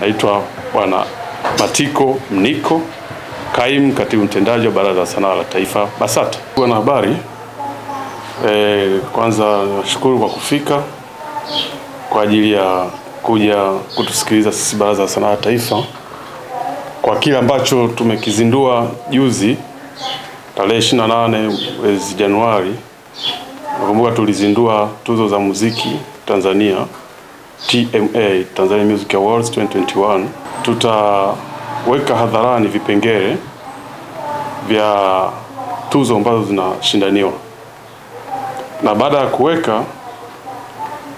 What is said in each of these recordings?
Naitwa Bwana Matiko Mniko, kaimu katibu mtendaji wa Baraza la Sanaa la Taifa BASATA. Bwana habari, e, kwanza nashukuru kwa kufika kwa ajili ya kuja kutusikiliza sisi Baraza la Sanaa la Taifa kwa kile ambacho tumekizindua juzi tarehe 28 mwezi Januari. Nakumbuka tulizindua tuzo za muziki Tanzania TMA, Tanzania Music Awards 2021. Tutaweka hadharani vipengele vya tuzo ambazo zinashindaniwa, na baada ya kuweka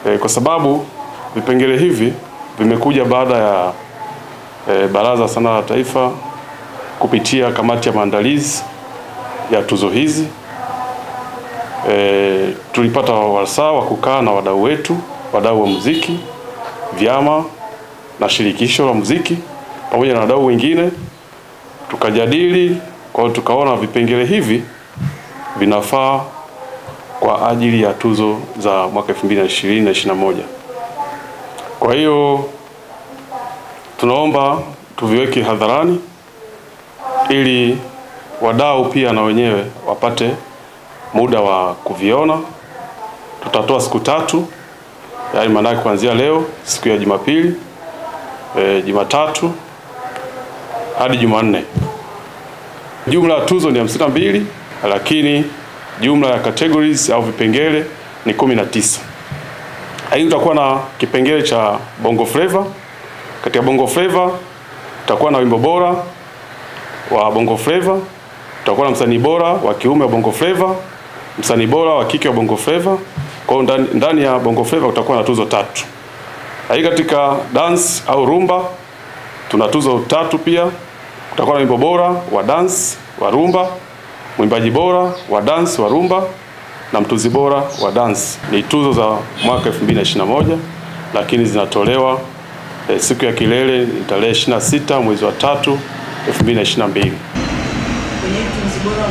eh, kwa sababu vipengele hivi vimekuja baada ya eh, Baraza la Sanaa la Taifa kupitia kamati ya maandalizi ya tuzo hizi e, tulipata wasaa wa kukaa na wadau wetu, wadau wa muziki, vyama na shirikisho la muziki pamoja na wadau wengine, tukajadili. Kwa tukaona vipengele hivi vinafaa kwa ajili ya tuzo za mwaka 2020 na 2021. Kwa hiyo tunaomba tuviweke hadharani ili wadau pia na wenyewe wapate muda wa kuviona. Tutatoa siku tatu, yaani maanake kuanzia leo siku ya Jumapili, e, Jumatatu hadi Jumanne. Jumla ya tuzo ni hamsini na mbili, lakini jumla ya categories au vipengele ni kumi na tisa. Lakini tutakuwa na kipengele cha Bongo Flava. Katika Bongo Flava tutakuwa na wimbo bora wa Bongo Flava tutakuwa na msanii bora wa kiume wa Bongo Flava, msanii bora wa kike wa Bongo Flava. Kwa hiyo ndani, ndani ya Bongo Flava kutakuwa na tuzo tatu. Hii katika dance au rumba tuna tuzo tatu pia. Kutakuwa na wimbo bora wa dance wa rumba, mwimbaji bora wa dance wa rumba na mtuzi bora wa dance. Ni tuzo za mwaka 2021 lakini zinatolewa eh, siku ya kilele tarehe 26 mwezi wa tatu 2022. kwenye tunzi bora